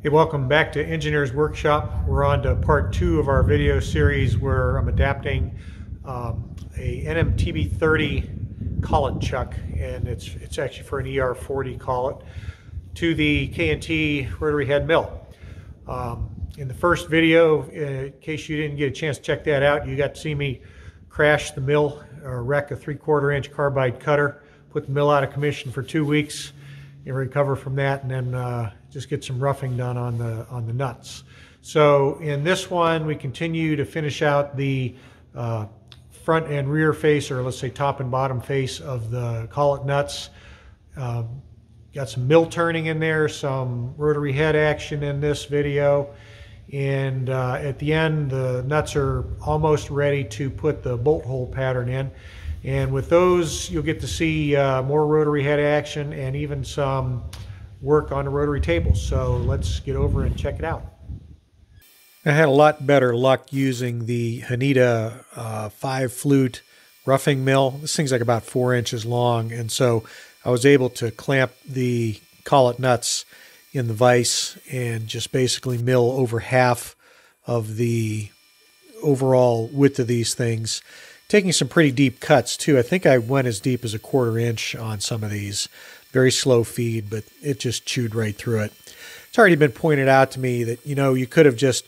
Hey, welcome back to Engineers Workshop. We're on to part two of our video series where I'm adapting um, a NMTB 30 collet chuck, and it's it's actually for an ER40 collet, to the K&T rotary head mill. Um, in the first video, in case you didn't get a chance to check that out, you got to see me crash the mill or wreck a three-quarter inch carbide cutter, put the mill out of commission for two weeks, and recover from that, and then uh, just get some roughing done on the on the nuts. So in this one, we continue to finish out the uh, front and rear face, or let's say top and bottom face of the collet nuts. Uh, got some mill turning in there, some rotary head action in this video. And uh, at the end, the nuts are almost ready to put the bolt hole pattern in. And with those, you'll get to see uh, more rotary head action and even some work on the rotary table. So let's get over and check it out. I had a lot better luck using the Hanita uh, 5 flute roughing mill. This thing's like about four inches long, and so I was able to clamp the collet nuts in the vise and just basically mill over half of the overall width of these things taking some pretty deep cuts too. I think I went as deep as a quarter inch on some of these. Very slow feed, but it just chewed right through it. It's already been pointed out to me that, you know, you could have just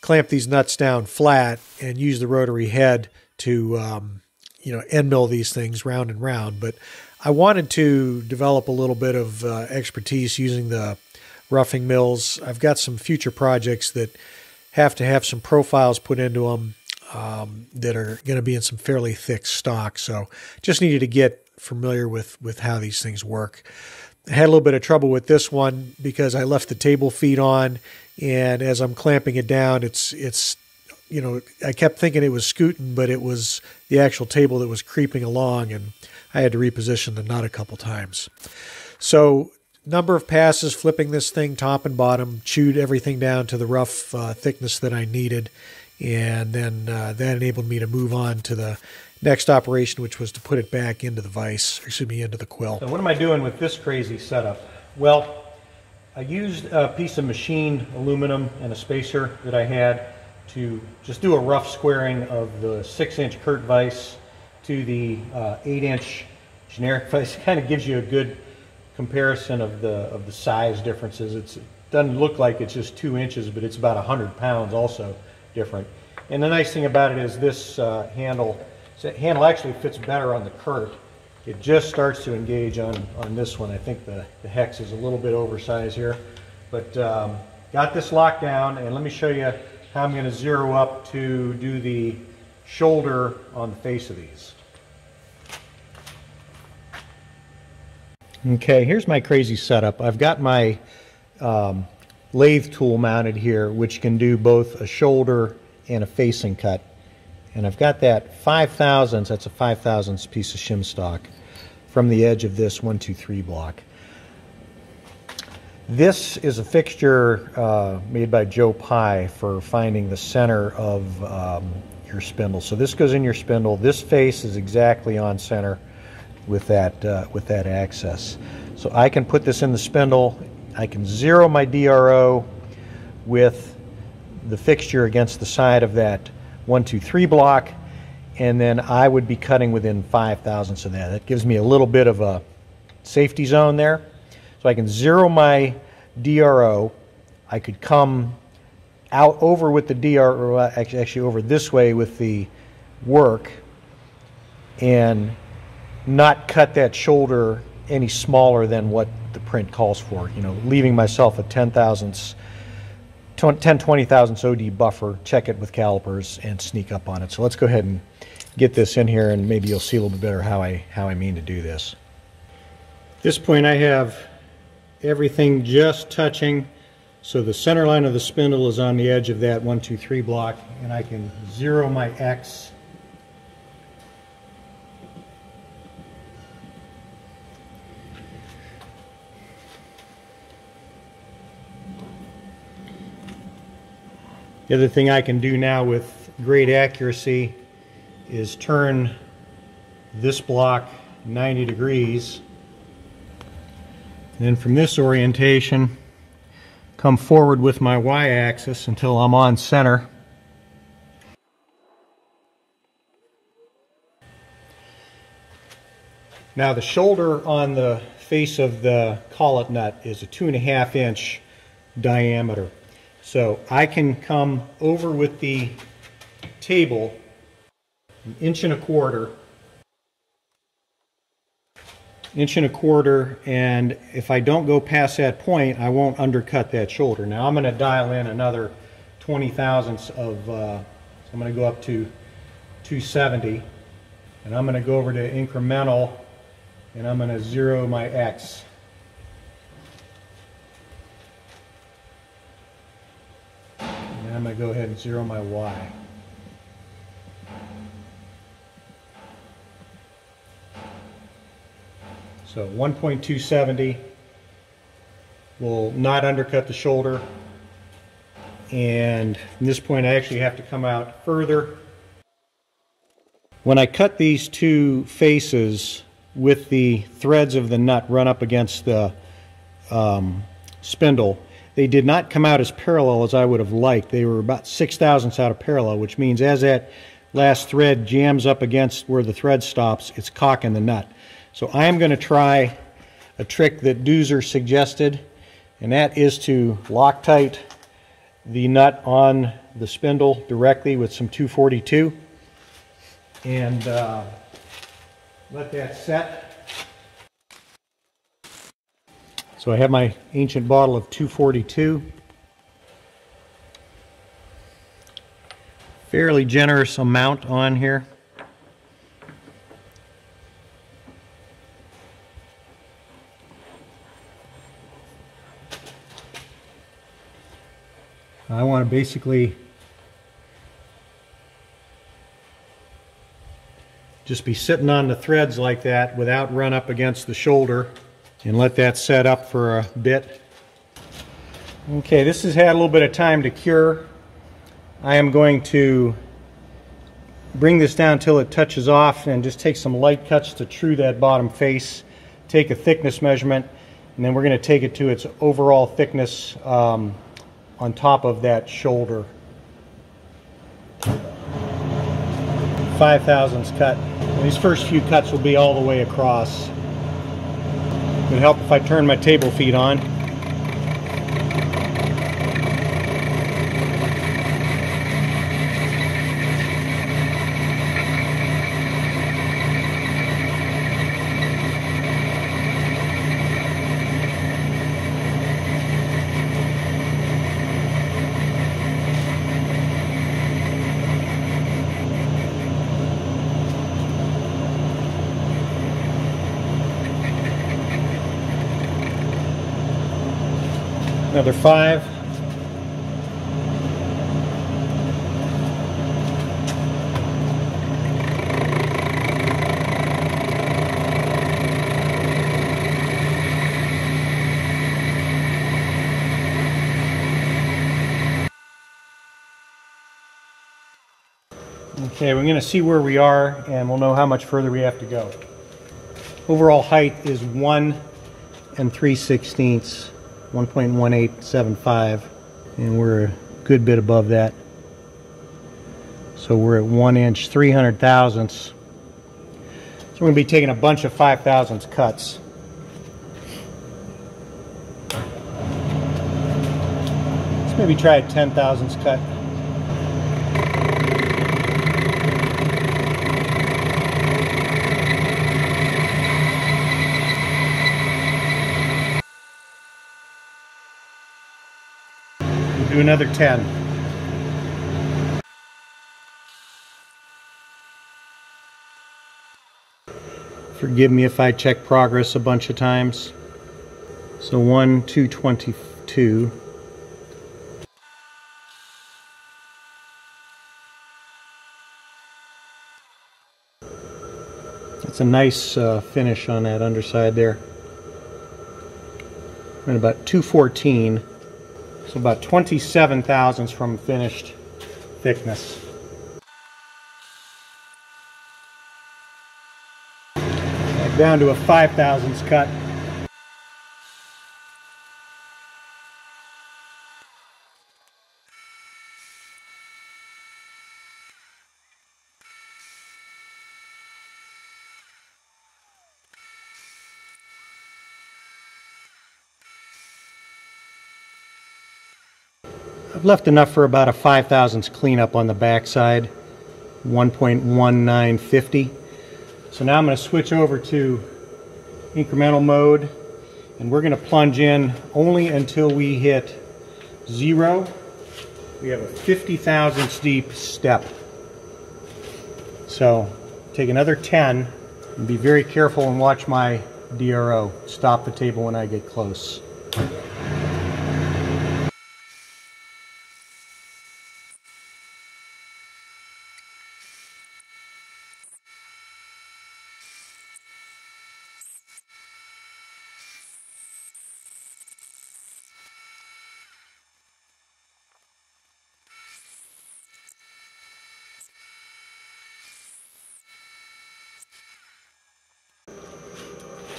clamped these nuts down flat and used the rotary head to, um, you know, end mill these things round and round. But I wanted to develop a little bit of uh, expertise using the roughing mills. I've got some future projects that have to have some profiles put into them um, that are going to be in some fairly thick stock. So just needed to get familiar with with how these things work. I had a little bit of trouble with this one because I left the table feed on, and as I'm clamping it down, it's it's you know I kept thinking it was scooting, but it was the actual table that was creeping along, and I had to reposition the nut a couple times. So number of passes flipping this thing top and bottom, chewed everything down to the rough uh, thickness that I needed, and then uh, that enabled me to move on to the next operation, which was to put it back into the vise, excuse me, into the quill. So what am I doing with this crazy setup? Well, I used a piece of machined aluminum and a spacer that I had to just do a rough squaring of the six inch Kurt vise to the uh, eight inch generic vise. It kind of gives you a good comparison of the of the size differences. It's, it doesn't look like it's just two inches, but it's about 100 pounds also different. And the nice thing about it is this uh, handle, so handle actually fits better on the Kurt. It just starts to engage on, on this one. I think the, the hex is a little bit oversized here. But um, got this locked down, and let me show you how I'm going to zero up to do the shoulder on the face of these. Okay, here's my crazy setup. I've got my um, lathe tool mounted here, which can do both a shoulder and a facing cut. And I've got that 5 thousandths, that's a 5 thousandths piece of shim stock from the edge of this 123 block. This is a fixture uh, made by Joe Pye for finding the center of um, your spindle. So this goes in your spindle. This face is exactly on center with that, uh, with that axis. So I can put this in the spindle I can zero my DRO with the fixture against the side of that 123 block and then I would be cutting within 5 thousandths of that. That gives me a little bit of a safety zone there. So I can zero my DRO. I could come out over with the DRO, actually, actually over this way with the work and not cut that shoulder any smaller than what the print calls for. You know, leaving myself a 10 thousandths, 10, 20 thousandths OD buffer, check it with calipers, and sneak up on it. So let's go ahead and get this in here, and maybe you'll see a little bit better how I, how I mean to do this. At this point, I have everything just touching. So the center line of the spindle is on the edge of that 1, 2, 3 block, and I can zero my X The other thing I can do now with great accuracy is turn this block 90 degrees. And then from this orientation, come forward with my y-axis until I'm on center. Now the shoulder on the face of the collet nut is a two and a half inch diameter. So I can come over with the table an inch and a quarter inch and a quarter and if I don't go past that point I won't undercut that shoulder. Now I'm going to dial in another 20 thousandths of uh, so I'm going to go up to 270 and I'm going to go over to incremental and I'm going to zero my X. And I'm to go ahead and zero my Y. So 1.270 will not undercut the shoulder. And from this point I actually have to come out further. When I cut these two faces with the threads of the nut run up against the um, spindle, they did not come out as parallel as I would have liked. They were about six thousandths out of parallel, which means as that last thread jams up against where the thread stops, it's cocking the nut. So I am going to try a trick that Doozer suggested, and that is to Loctite the nut on the spindle directly with some 242 and uh, let that set. So I have my ancient bottle of 242. Fairly generous amount on here. I want to basically just be sitting on the threads like that without run up against the shoulder and let that set up for a bit. Okay, this has had a little bit of time to cure. I am going to bring this down until it touches off and just take some light cuts to true that bottom face, take a thickness measurement, and then we're going to take it to its overall thickness um, on top of that shoulder. Five thousandths cut. These first few cuts will be all the way across. It would help if I turn my table feed on. Another five. Okay, we're going to see where we are and we'll know how much further we have to go. Overall height is 1 and 3 sixteenths. 1.1875 and we're a good bit above that. So we're at one inch 300 thousandths. So we're going to be taking a bunch of 5 thousandths cuts. Let's maybe try a 10 thousandths cut do another 10. Forgive me if I check progress a bunch of times. So 1, 222. That's a nice uh, finish on that underside there. And about 214. So about 27 thousandths from finished thickness. Down to a 5 thousandths cut. Left enough for about a 5 thousandths cleanup on the backside, 1.1950. So now I'm going to switch over to incremental mode and we're going to plunge in only until we hit zero. We have a 50 thousandths deep step. So take another 10 and be very careful and watch my DRO. Stop the table when I get close.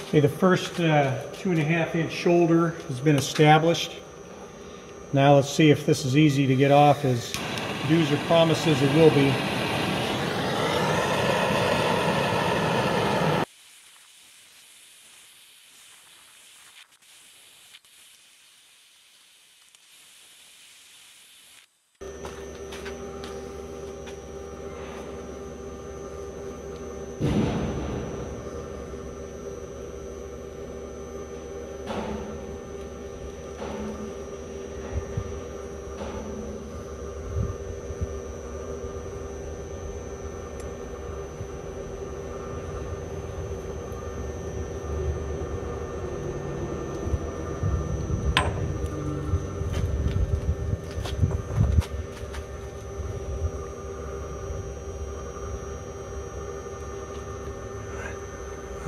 Okay, the first uh, two and a half inch shoulder has been established. Now let's see if this is easy to get off as dues promises it will be.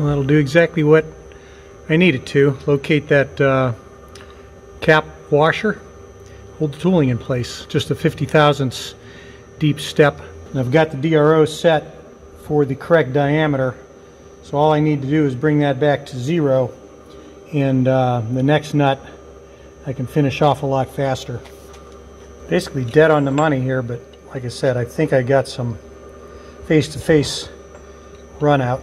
That'll do exactly what I needed to. Locate that uh, cap washer, hold the tooling in place. Just a 50 thousandths deep step. And I've got the DRO set for the correct diameter. So all I need to do is bring that back to zero and uh, the next nut I can finish off a lot faster. Basically dead on the money here, but like I said, I think I got some face-to-face -face run out.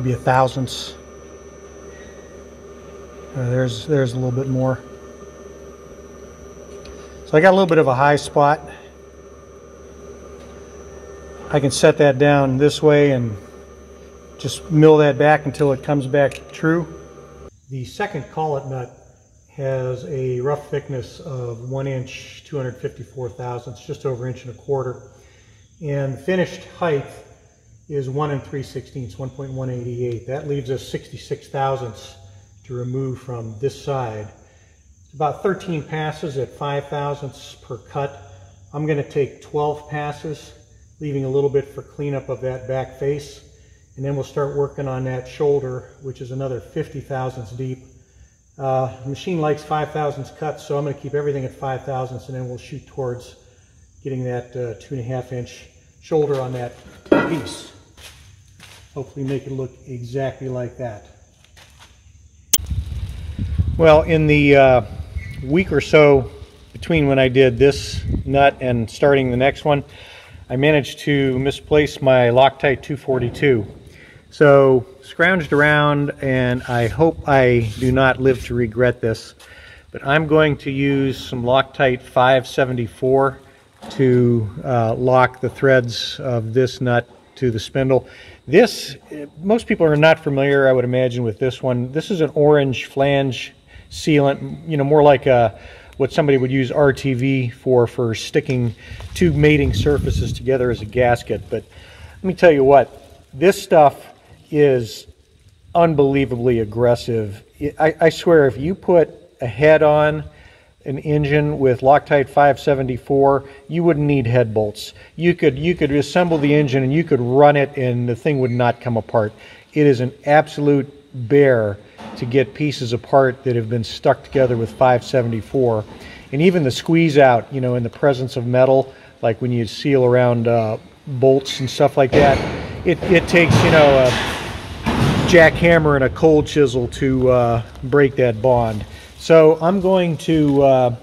Maybe a thousandths. Uh, there's there's a little bit more. So I got a little bit of a high spot. I can set that down this way and just mill that back until it comes back true. The second collet nut has a rough thickness of one inch, 254 thousandths, just over inch and a quarter. And finished height is 1 and 3 sixteenths, 1.188. That leaves us 66 thousandths to remove from this side. It's about 13 passes at 5 thousandths per cut. I'm going to take 12 passes, leaving a little bit for cleanup of that back face. And then we'll start working on that shoulder, which is another 50 thousandths deep. Uh, the machine likes 5 thousandths cuts, so I'm going to keep everything at 5 thousandths, and then we'll shoot towards getting that uh, two and a half inch shoulder on that piece hopefully make it look exactly like that. Well, in the uh, week or so between when I did this nut and starting the next one, I managed to misplace my Loctite 242. So scrounged around and I hope I do not live to regret this, but I'm going to use some Loctite 574 to uh, lock the threads of this nut to the spindle. This, most people are not familiar, I would imagine, with this one. This is an orange flange sealant, you know, more like a, what somebody would use RTV for, for sticking two mating surfaces together as a gasket. But let me tell you what, this stuff is unbelievably aggressive. I, I swear, if you put a head on an engine with Loctite 574, you wouldn't need head bolts. You could you could assemble the engine and you could run it and the thing would not come apart. It is an absolute bear to get pieces apart that have been stuck together with 574. And even the squeeze out, you know, in the presence of metal, like when you seal around uh, bolts and stuff like that, it, it takes, you know, a jackhammer and a cold chisel to uh, break that bond. So I'm going to uh,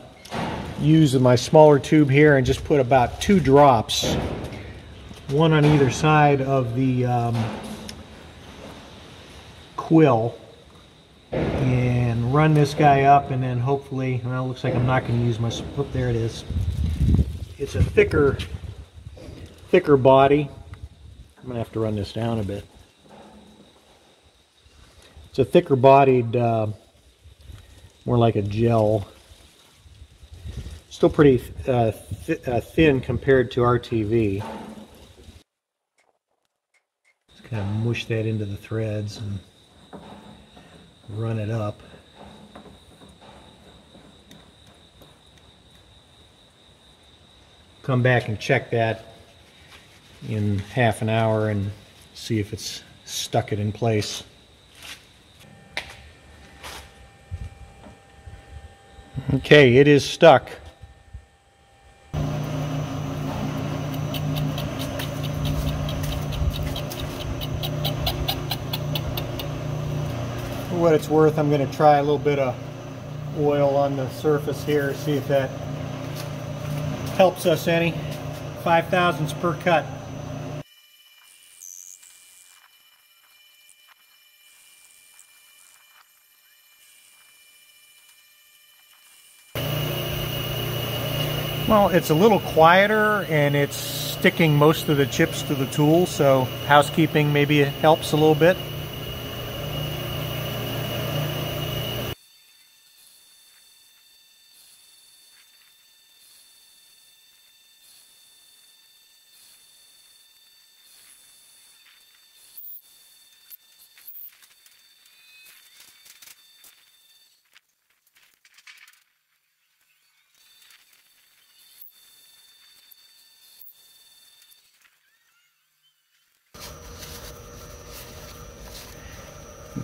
use my smaller tube here and just put about two drops, one on either side of the um, quill. and run this guy up and then hopefully, well, it looks like I'm not going to use my, oh, there it is. It's a thicker, thicker body. I'm going to have to run this down a bit. It's a thicker bodied, uh, more like a gel. Still pretty uh, th uh, thin compared to RTV. Just kind of mush that into the threads and run it up. Come back and check that in half an hour and see if it's stuck it in place. Okay, it is stuck. For what it's worth, I'm going to try a little bit of oil on the surface here, see if that helps us any. Five thousandths per cut. Well, it's a little quieter and it's sticking most of the chips to the tool, so housekeeping maybe helps a little bit.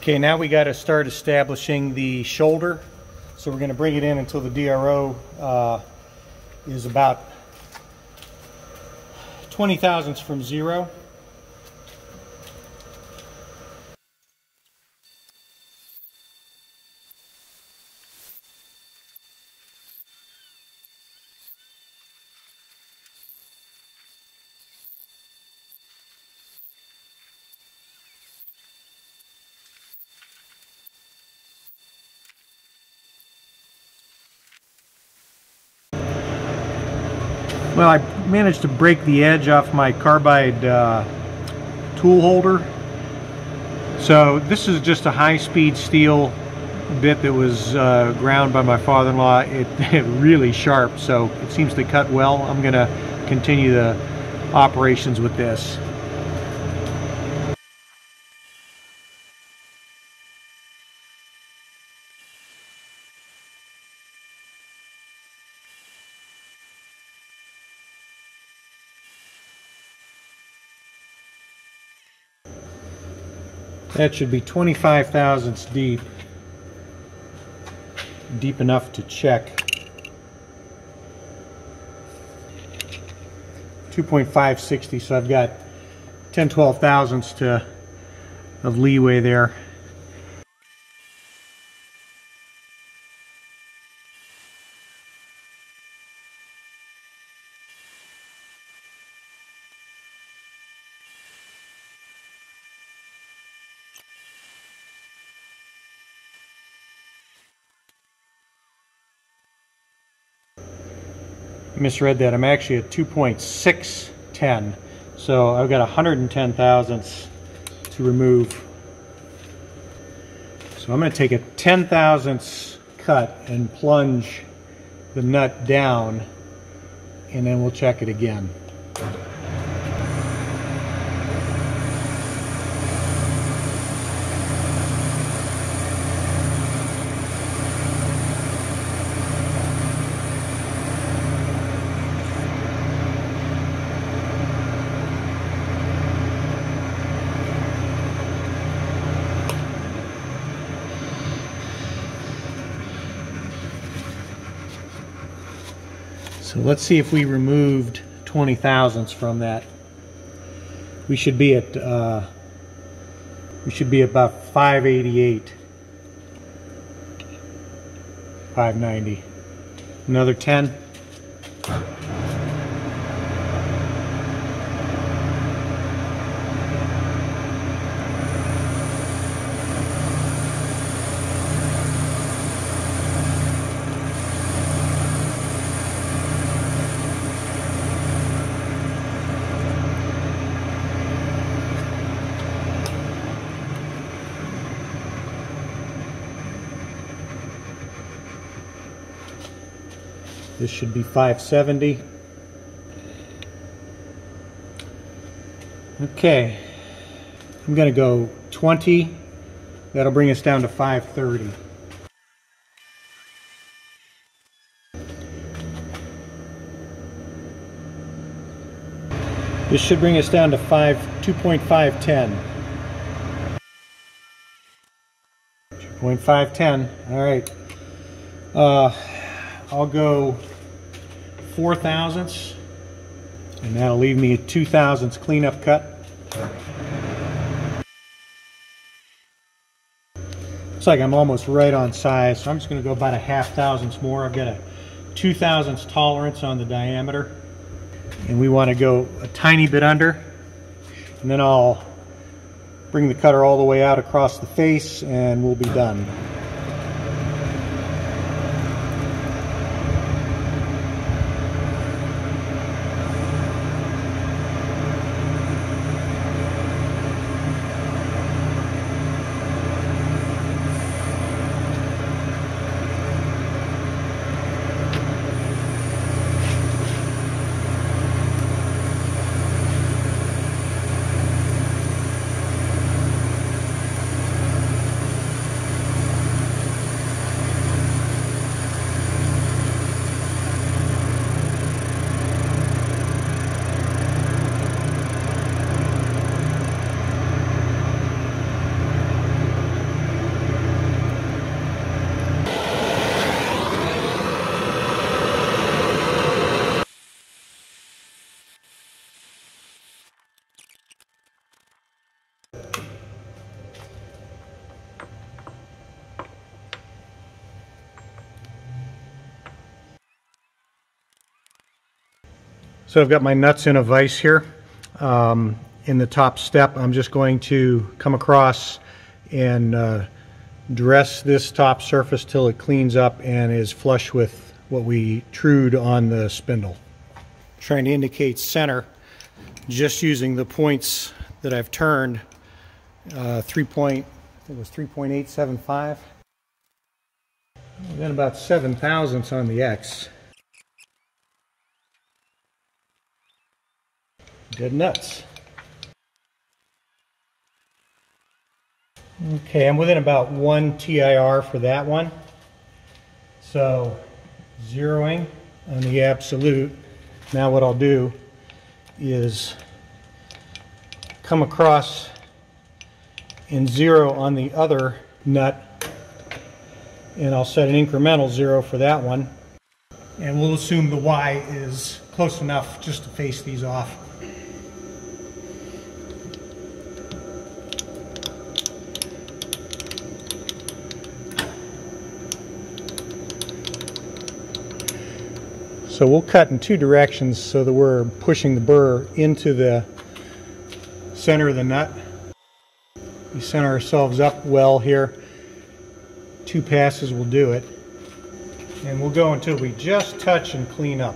Okay, now we got to start establishing the shoulder. So we're going to bring it in until the DRO uh, is about 20 thousandths from zero. Well, I managed to break the edge off my carbide uh, tool holder. So this is just a high-speed steel bit that was uh, ground by my father-in-law. It, it really sharp, so it seems to cut well. I'm going to continue the operations with this. That should be 25 thousandths deep. Deep enough to check. 2.560, so I've got 10, 12 thousandths to, of leeway there. Misread that. I'm actually at 2.610. So I've got 110 thousandths to remove. So I'm going to take a 10 thousandths cut and plunge the nut down and then we'll check it again. Let's see if we removed 20 thousandths from that. We should be at uh, we should be about 588, 590. Another 10. This should be 570. Okay, I'm to go 20. That'll bring us down to 530. This should bring us down to 5, 2.510. 2.510, all right. Uh, I'll go 4 thousandths, and that'll leave me a 2 thousandths cleanup cut. Looks like I'm almost right on size, so I'm just going to go about a half thousandths more. I've got a 2 thousandths tolerance on the diameter, and we want to go a tiny bit under, and then I'll bring the cutter all the way out across the face, and we'll be done. So I've got my nuts in a vise here. Um, in the top step, I'm just going to come across and uh, dress this top surface till it cleans up and is flush with what we trued on the spindle. Trying to indicate center, just using the points that I've turned, uh, three point, I think it was 3.875. Then about seven thousandths on the X. Dead nuts. Okay, I'm within about one TIR for that one. So zeroing on the absolute. Now what I'll do is come across and zero on the other nut and I'll set an incremental zero for that one. And we'll assume the Y is close enough just to face these off. So we'll cut in two directions so that we're pushing the burr into the center of the nut. We center ourselves up well here. Two passes will do it. And we'll go until we just touch and clean up.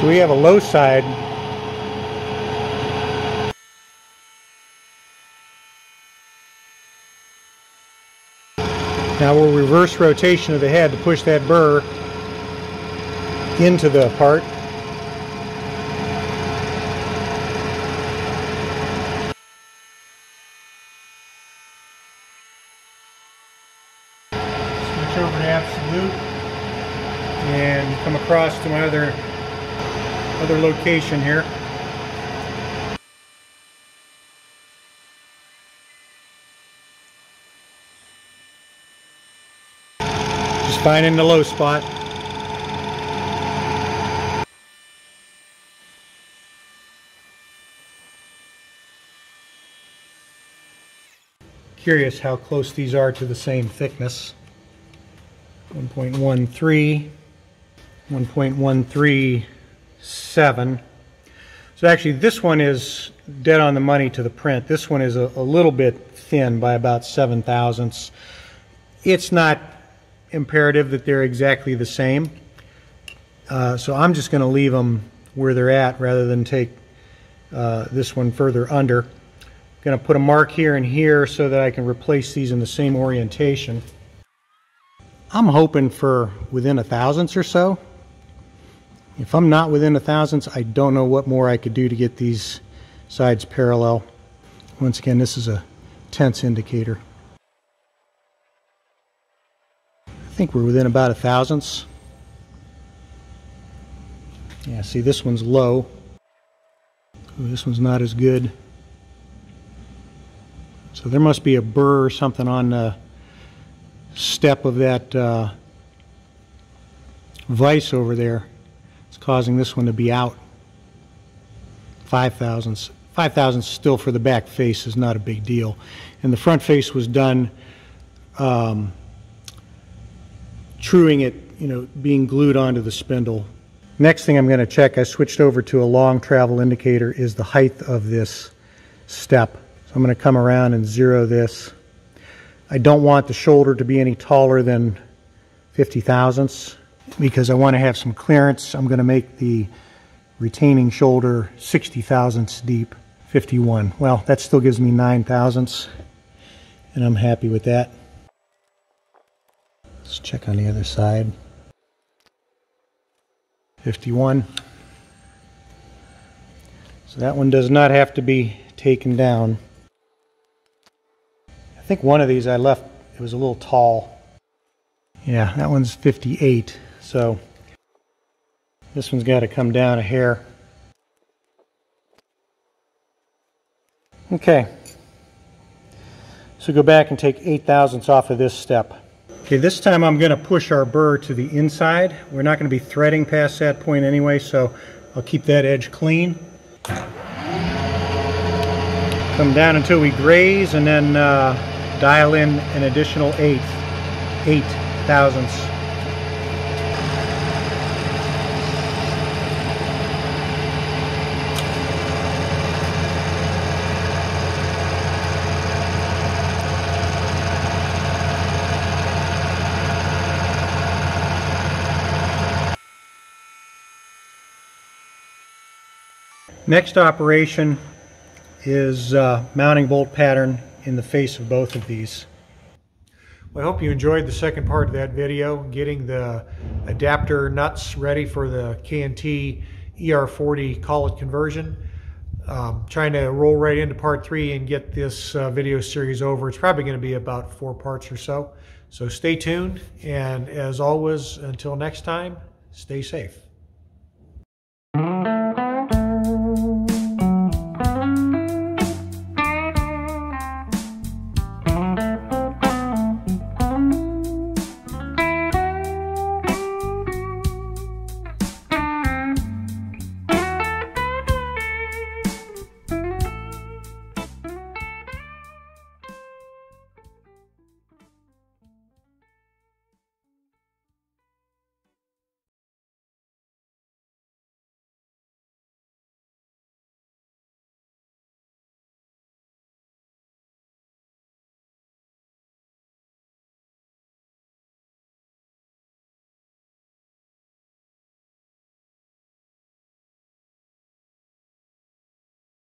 So we have a low side. Now we'll reverse rotation of the head to push that burr into the part. Switch over to absolute and come across to my other other location here. Just finding the low spot. Curious how close these are to the same thickness. 1.13, 1.13 seven. So actually this one is dead on the money to the print. This one is a, a little bit thin by about seven thousandths. It's not imperative that they're exactly the same. Uh, so I'm just going to leave them where they're at rather than take uh, this one further under. I'm going to put a mark here and here so that I can replace these in the same orientation. I'm hoping for within a thousandths or so. If I'm not within a thousandths, I don't know what more I could do to get these sides parallel. Once again, this is a tenths indicator. I think we're within about a thousandths. Yeah, see this one's low. Ooh, this one's not as good. So there must be a burr or something on the step of that uh, vise over there. Causing this one to be out. Five thousandths. Five thousandths still for the back face is not a big deal. And the front face was done um, truing it, you know, being glued onto the spindle. Next thing I'm going to check, I switched over to a long travel indicator, is the height of this step. So I'm going to come around and zero this. I don't want the shoulder to be any taller than 50 thousandths because I want to have some clearance. I'm going to make the retaining shoulder 60 thousandths deep, 51. Well, that still gives me 9 thousandths, and I'm happy with that. Let's check on the other side. 51. So that one does not have to be taken down. I think one of these I left, it was a little tall. Yeah, that one's 58. So this one's got to come down a hair. Okay. So go back and take 8 thousandths off of this step. Okay, this time I'm going to push our burr to the inside. We're not going to be threading past that point anyway, so I'll keep that edge clean. Come down until we graze and then uh, dial in an additional eighth, eight thousandths. Next operation is uh, mounting bolt pattern in the face of both of these. Well, I hope you enjoyed the second part of that video, getting the adapter nuts ready for the K&T ER40 collet conversion. Um, trying to roll right into part three and get this uh, video series over. It's probably going to be about four parts or so. So stay tuned, and as always, until next time, stay safe.